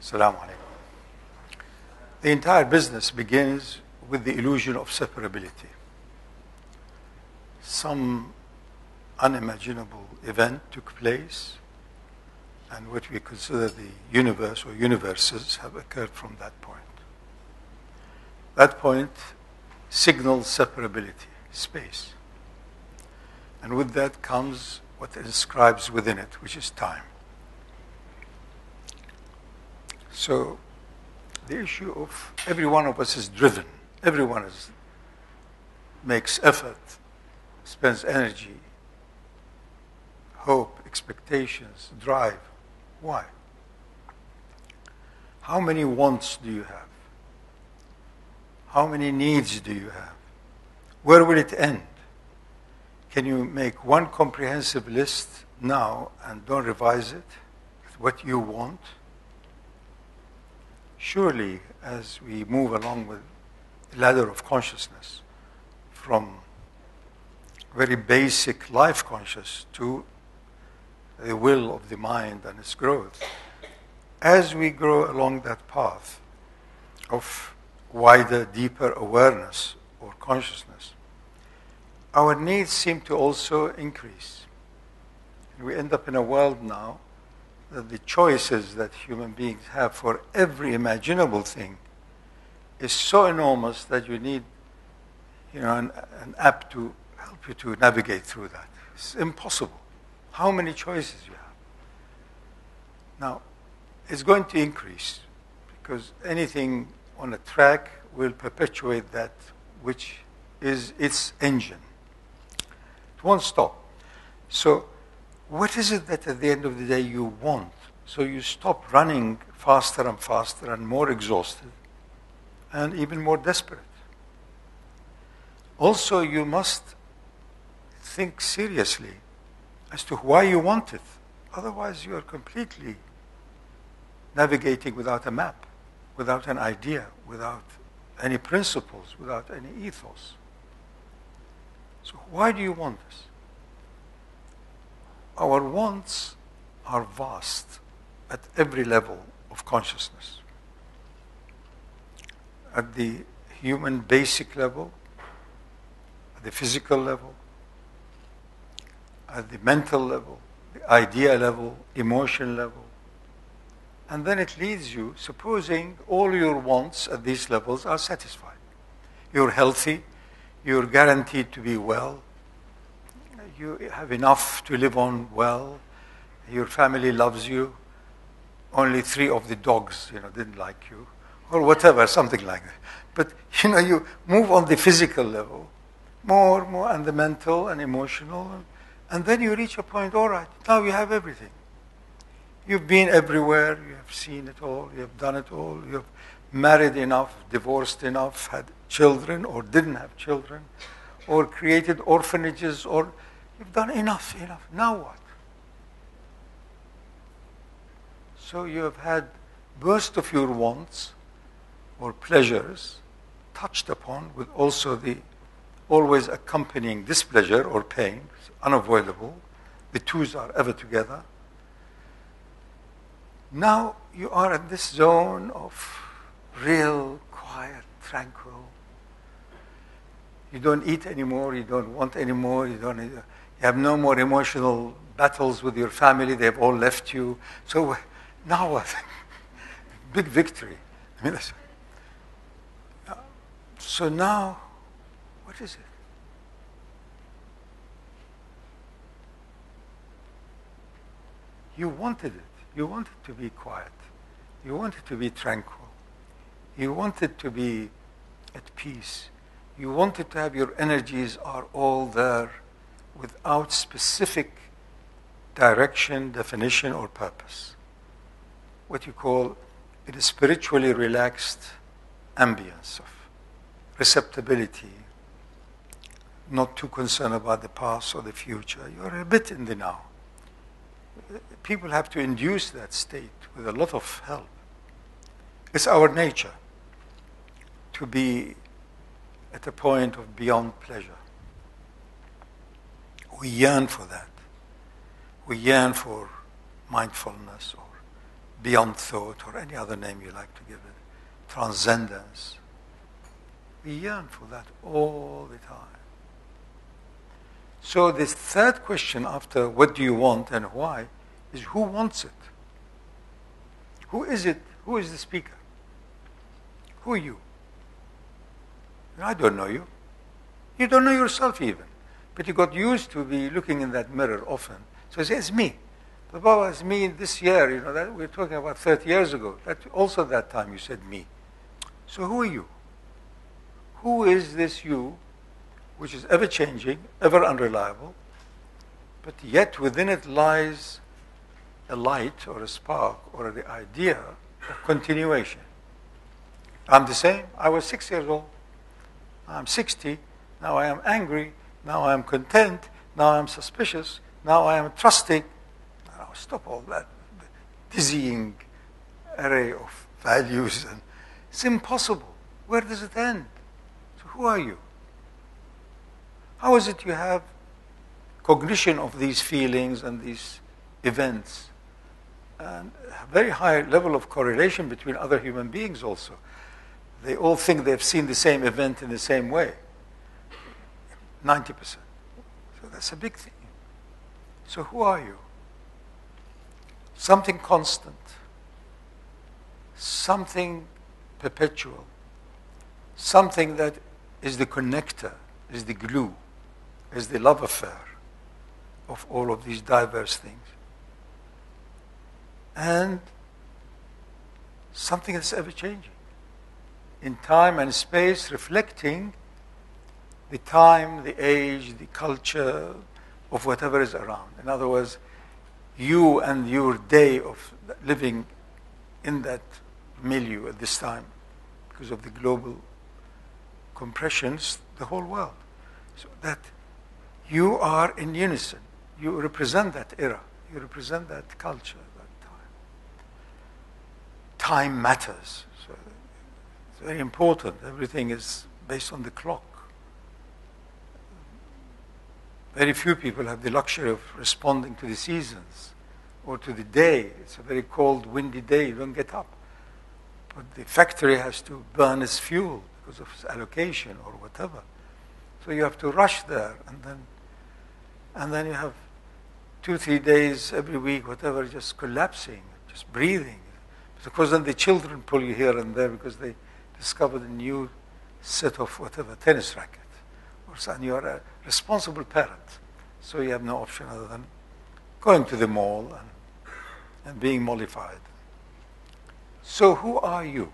Assalamu alaikum. The entire business begins with the illusion of separability. Some unimaginable event took place, and what we consider the universe or universes have occurred from that point. That point signals separability, space. And with that comes what inscribes within it, which is time. So, the issue of every one of us is driven. Everyone is, makes effort, spends energy, hope, expectations, drive. Why? How many wants do you have? How many needs do you have? Where will it end? Can you make one comprehensive list now and don't revise it? What you want? Surely, as we move along with the ladder of consciousness, from very basic life conscious to the will of the mind and its growth, as we grow along that path of wider, deeper awareness or consciousness, our needs seem to also increase. We end up in a world now that the choices that human beings have for every imaginable thing is so enormous that you need you know, an, an app to help you to navigate through that. It's impossible. How many choices you have? Now, it's going to increase because anything on a track will perpetuate that which is its engine. It won't stop. So, what is it that at the end of the day you want? So you stop running faster and faster and more exhausted and even more desperate. Also, you must think seriously as to why you want it. Otherwise, you are completely navigating without a map, without an idea, without any principles, without any ethos. So, why do you want this? Our wants are vast at every level of consciousness. At the human basic level, at the physical level, at the mental level, the idea level, emotion level. And then it leads you, supposing all your wants at these levels are satisfied. You're healthy, you're guaranteed to be well, you have enough to live on well, your family loves you, only three of the dogs, you know, didn't like you, or whatever, something like that. But, you know, you move on the physical level, more, and more, and the mental and emotional, and, and then you reach a point, all right, now you have everything. You've been everywhere, you have seen it all, you have done it all, you have married enough, divorced enough, had children or didn't have children, or created orphanages, or you've done enough, enough. Now what? So you have had burst of your wants or pleasures touched upon with also the always accompanying displeasure or pain, unavoidable. The twos are ever together. Now you are in this zone of real, quiet, tranquil. You don't eat anymore, you don't want anymore, you don't you have no more emotional battles with your family, they've all left you. So now what? Big victory. I mean, that's, so now, what is it? You wanted it. You wanted to be quiet. You wanted to be tranquil. You wanted to be at peace. You wanted to have your energies are all there without specific direction, definition, or purpose. What you call it is spiritually relaxed ambience of receptibility, not too concerned about the past or the future. You're a bit in the now. People have to induce that state with a lot of help. It's our nature to be at a point of beyond pleasure. We yearn for that. We yearn for mindfulness or beyond thought, or any other name you like to give it, transcendence. We yearn for that all the time. So, this third question after what do you want and why is who wants it? Who is it? Who is the speaker? Who are you? I don't know you. You don't know yourself even. But you got used to be looking in that mirror often. So he says, me. But Baba, it's me this year, you know, that we're talking about 30 years ago. That also that time you said me. So who are you? Who is this you, which is ever changing, ever unreliable, but yet within it lies a light or a spark or the idea of continuation. I'm the same. I was six years old. I'm 60. Now I am angry. Now I am content. Now I am suspicious. Now I am trusting. Now stop all that dizzying array of values. And it's impossible. Where does it end? So who are you? How is it you have cognition of these feelings and these events? And a very high level of correlation between other human beings also. They all think they've seen the same event in the same way. 90%. So that's a big thing. So who are you? Something constant, something perpetual, something that is the connector, is the glue, is the love affair of all of these diverse things. And something that's ever changing in time and space, reflecting the time, the age, the culture of whatever is around. In other words, you and your day of living in that milieu at this time, because of the global compressions, the whole world. So that you are in unison. You represent that era. You represent that culture, that time. Time matters. So it's very important. Everything is based on the clock. Very few people have the luxury of responding to the seasons or to the day. It's a very cold, windy day, you don't get up. But the factory has to burn its fuel because of its allocation or whatever. So you have to rush there and then and then you have two, three days every week, whatever, just collapsing, just breathing. Because then the children pull you here and there because they discovered a new set of whatever, tennis racket. And you're a responsible parent. So you have no option other than going to the mall and, and being mollified. So who are you?